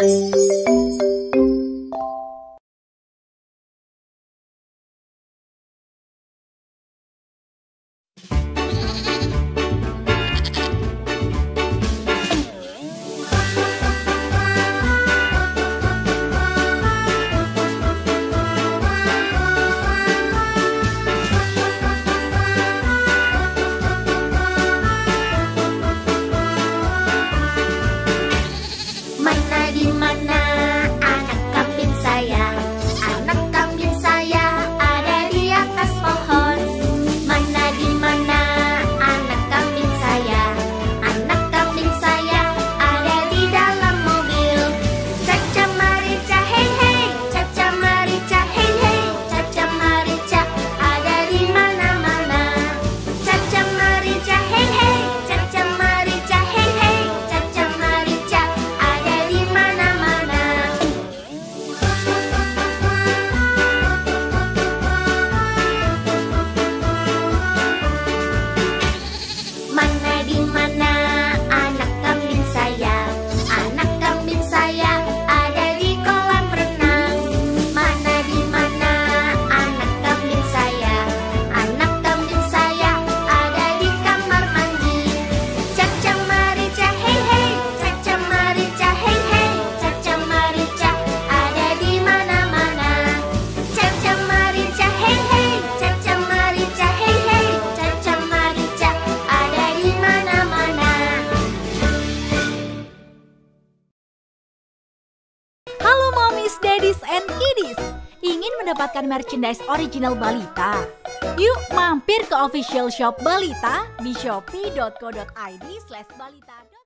Música mendapatkan merchandise original Balita? Yuk mampir ke official shop Balita di shopee.co.id slash balita.